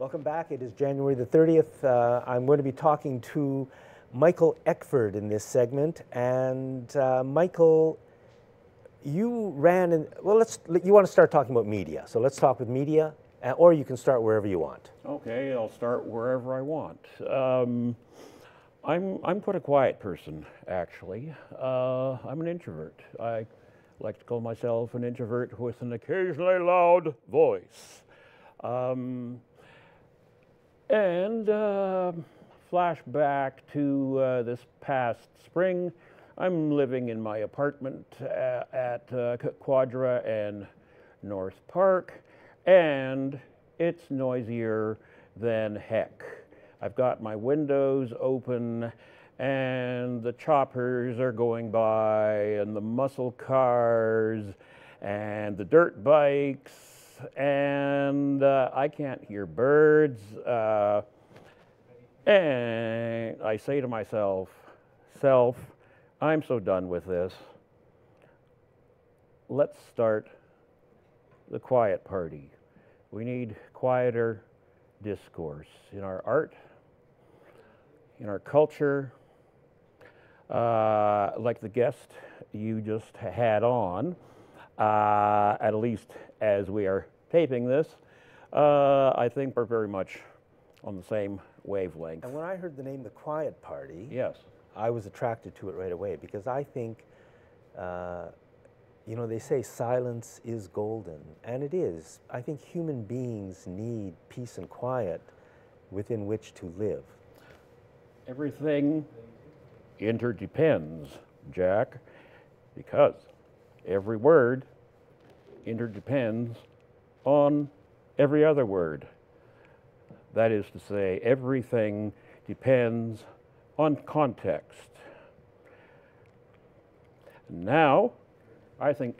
Welcome back. It is January the 30th. Uh, I'm going to be talking to Michael Eckford in this segment. And uh, Michael, you ran in, well, let's, you want to start talking about media. So let's talk with media, uh, or you can start wherever you want. Okay, I'll start wherever I want. Um, I'm, I'm quite a quiet person, actually. Uh, I'm an introvert. I like to call myself an introvert with an occasionally loud voice. Um, and uh, flashback to uh, this past spring. I'm living in my apartment uh, at uh, Quadra and North Park, and it's noisier than heck. I've got my windows open and the choppers are going by and the muscle cars and the dirt bikes and uh, I can't hear birds. Uh, and I say to myself, self, I'm so done with this. Let's start the quiet party. We need quieter discourse in our art, in our culture, uh, like the guest you just had on, uh, at least as we are taping this, uh, I think we're very much on the same wavelength. And when I heard the name The Quiet Party, yes, I was attracted to it right away because I think, uh, you know, they say silence is golden, and it is. I think human beings need peace and quiet within which to live. Everything interdepends, Jack, because every word interdepends on every other word. That is to say, everything depends on context. Now, I think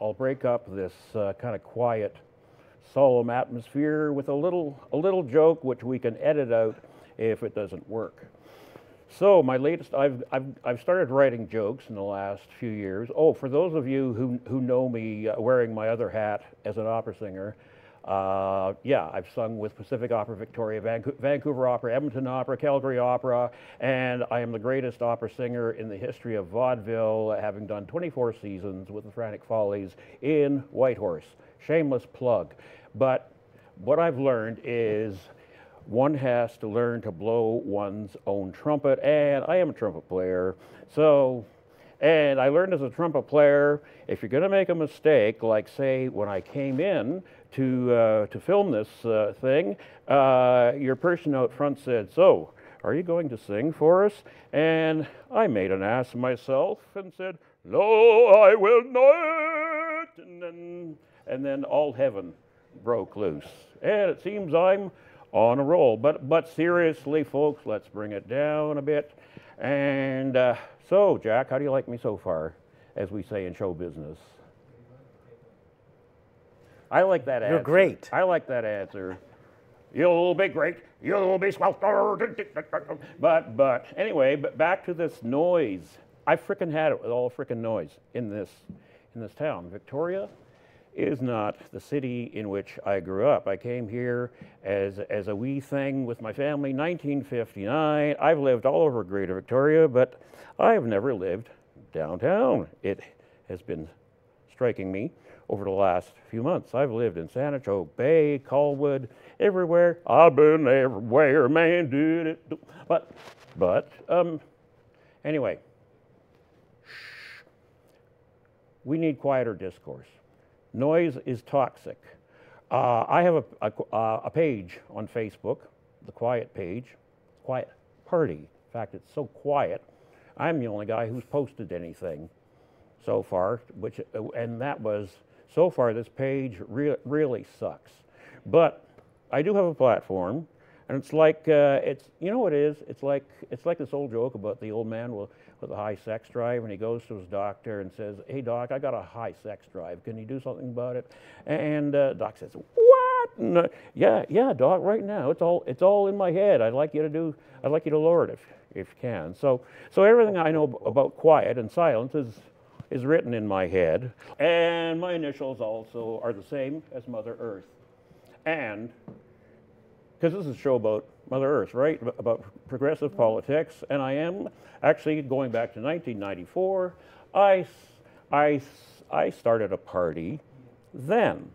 I'll break up this uh, kind of quiet, solemn atmosphere with a little, a little joke which we can edit out if it doesn't work. So my latest, I've, I've, I've started writing jokes in the last few years. Oh, for those of you who, who know me uh, wearing my other hat as an opera singer, uh, yeah, I've sung with Pacific Opera Victoria, Vancouver Opera, Edmonton Opera, Calgary Opera, and I am the greatest opera singer in the history of vaudeville, having done 24 seasons with the Frantic Follies in Whitehorse. Shameless plug. But what I've learned is one has to learn to blow one's own trumpet, and I am a trumpet player, so and I learned as a trumpet player, if you're going to make a mistake, like say when I came in to, uh, to film this uh, thing, uh, your person out front said, so, are you going to sing for us? And I made an ass of myself and said, no, I will not. And then, and then all heaven broke loose. And it seems I'm on a roll. But, but seriously, folks, let's bring it down a bit. And uh, so, Jack, how do you like me so far, as we say in show business? I like that answer. You're great. I like that answer. You'll be great. You'll be swell. But but anyway, but back to this noise. I fricking had it with all fricking noise in this in this town. Victoria is not the city in which I grew up. I came here as, as a wee thing with my family, 1959. I've lived all over Greater Victoria, but I've never lived downtown. It has been striking me over the last few months. I've lived in Saanich Bay, Colwood, everywhere. I've been everywhere, man, did it. But, but, um, anyway, shh. We need quieter discourse. Noise is toxic. Uh, I have a, a, a, page on Facebook, the Quiet page, Quiet Party. In fact, it's so quiet, I'm the only guy who's posted anything so far, which, and that was, so far, this page re really sucks. But I do have a platform, and it's like, uh, it's, you know what it is? It's like, it's like this old joke about the old man with, with a high sex drive, and he goes to his doctor and says, hey, doc, I got a high sex drive. Can you do something about it? And uh, doc says, what? And, uh, yeah, yeah, doc, right now. It's all, it's all in my head. I'd like you to do, I'd like you to lower it if, if you can. So, so everything I know about quiet and silence is, is written in my head. And my initials also are the same as Mother Earth. And because this is a show about Mother Earth, right? About progressive politics, and I am actually going back to 1994. I, I, I started a party then,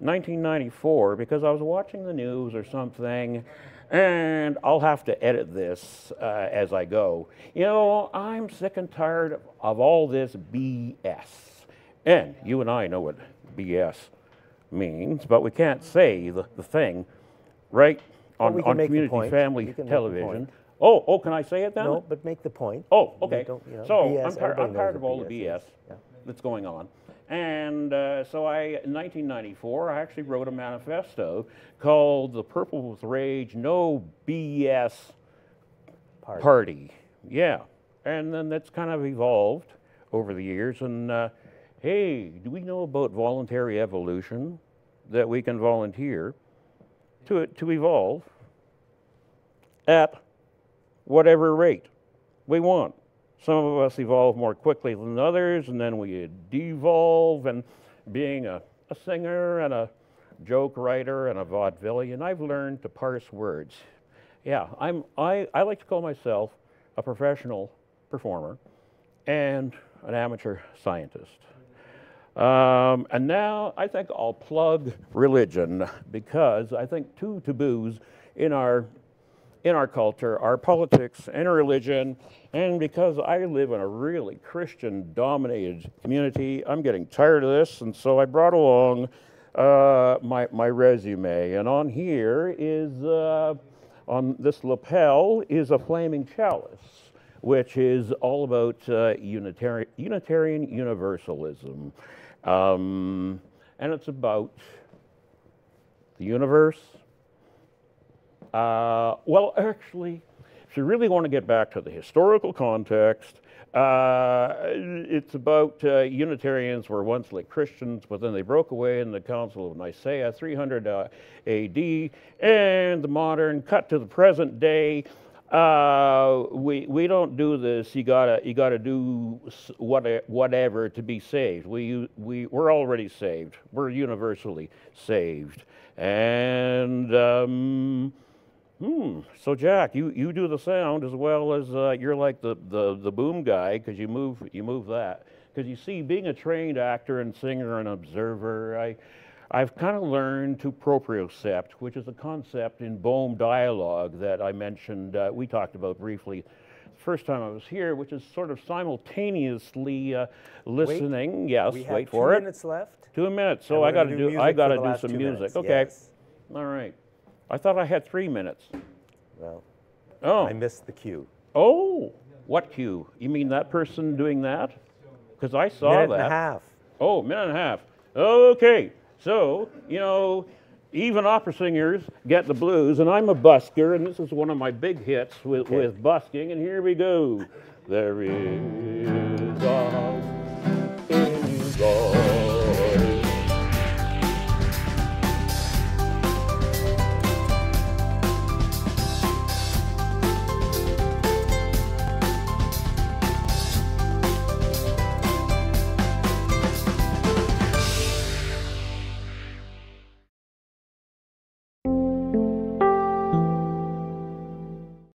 1994, because I was watching the news or something, and I'll have to edit this uh, as I go. You know, I'm sick and tired of, of all this BS. And you and I know what BS means, but we can't say the, the thing right on, we on community family You can make the television. Oh, oh, can I say it then? No, but make the point. Oh, okay. you know, so BS, I'm, I'm tired of all the BS BS. Yeah. that's going on. And uh, so I, in 1994, I actually wrote a manifesto called The Purple with Rage No BS Party. Party. Yeah. And then that's kind of evolved over the years. And uh, hey, do we know about voluntary evolution? That we can volunteer to, to evolve at whatever rate we want. Some of us evolve more quickly than others, and then we devolve. And being a, a singer and a joke writer and a vaudevillian, I've learned to parse words. Yeah, I'm, I, I like to call myself a professional performer and an amateur scientist. Um, and now I think I'll plug religion because I think two taboos in our in our culture are politics and religion. And because I live in a really Christian dominated community, I'm getting tired of this. And so I brought along uh, my, my resume. And on here is, uh, on this lapel, is a flaming chalice, which is all about uh, Unitari- Unitarian Universalism. Um, and it's about the universe, uh, well, actually, if you really want to get back to the historical context, uh, it's about uh, Unitarians were once like Christians, but then they broke away in the Council of Nicaea, 300 uh, AD, and the modern cut to the present day. Uh, we we don't do this. You gotta you gotta do what, whatever to be saved. We we we're already saved. We're universally saved, and. Um, Hmm. So Jack, you, you do the sound as well as uh, you're like the, the, the boom guy because you move you move that because you see being a trained actor and singer and observer, I I've kind of learned to propriocept, which is a concept in Bohm dialogue that I mentioned uh, we talked about briefly the first time I was here, which is sort of simultaneously uh, listening. yes, We wait two for it. Two minutes left. Two minutes. So I got to do. I got to do some music. minutes. Okay. Yes. All right. I thought I had three minutes. Well, Oh. I missed the cue. Oh, what cue? You mean that person doing that? Because I saw Minute that. and a half. Oh, minute and a half. Okay, so, you know, even opera singers get the blues, and I'm a busker, and this is one of my big hits with, Okay. with busking, and here we go. There is a in God.